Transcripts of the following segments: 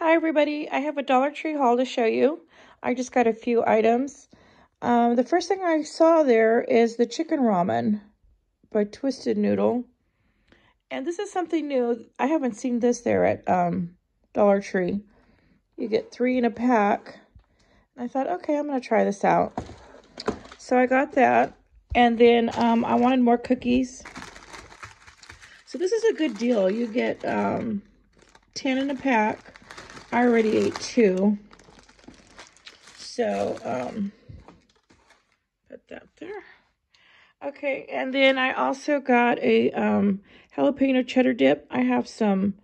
Hi everybody, I have a Dollar Tree haul to show you. I just got a few items. Um, the first thing I saw there is the chicken ramen by Twisted Noodle. And this is something new. I haven't seen this there at um, Dollar Tree. You get three in a pack. I thought, okay, I'm going to try this out. So I got that. And then um, I wanted more cookies. So this is a good deal. You get um, 10 in a pack. I already ate two. So, um, put that there. Okay, and then I also got a um, jalapeno cheddar dip. I have some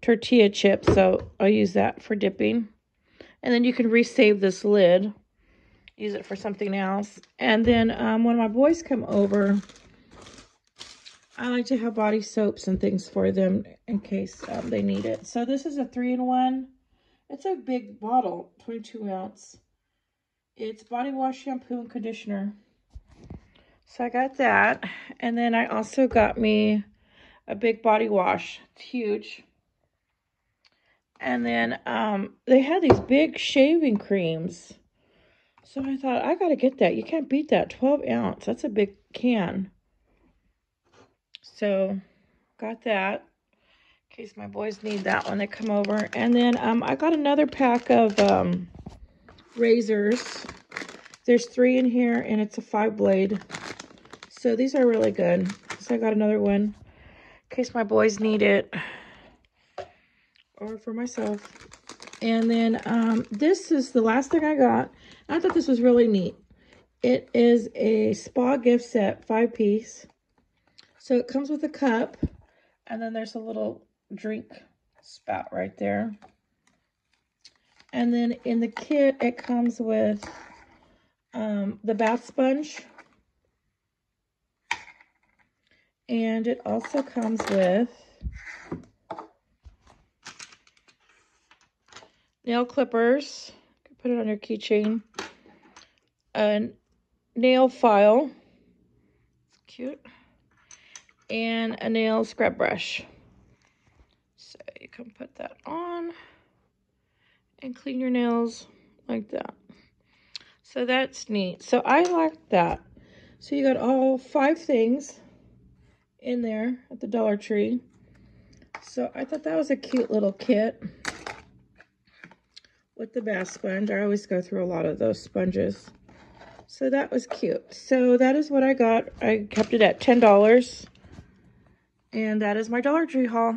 tortilla chips, so I'll use that for dipping. And then you can resave this lid. Use it for something else. And then um, when my boys come over, I like to have body soaps and things for them in case um, they need it. So this is a three-in-one it's a big bottle, 22 ounce. It's body wash, shampoo, and conditioner. So I got that. And then I also got me a big body wash. It's huge. And then um, they had these big shaving creams. So I thought, I got to get that. You can't beat that. 12 ounce. That's a big can. So got that case my boys need that when they come over. And then um, I got another pack of um, razors. There's three in here, and it's a five blade. So these are really good. So I got another one in case my boys need it. Or for myself. And then um, this is the last thing I got. I thought this was really neat. It is a spa gift set, five piece. So it comes with a cup. And then there's a little drink spout right there. And then in the kit, it comes with um, the bath sponge. And it also comes with nail clippers. Put it on your keychain. A nail file. It's cute. And a nail scrub brush. So you can put that on and clean your nails like that. So that's neat. So I like that. So you got all five things in there at the Dollar Tree. So I thought that was a cute little kit with the bath sponge. I always go through a lot of those sponges. So that was cute. So that is what I got. I kept it at $10. And that is my Dollar Tree haul.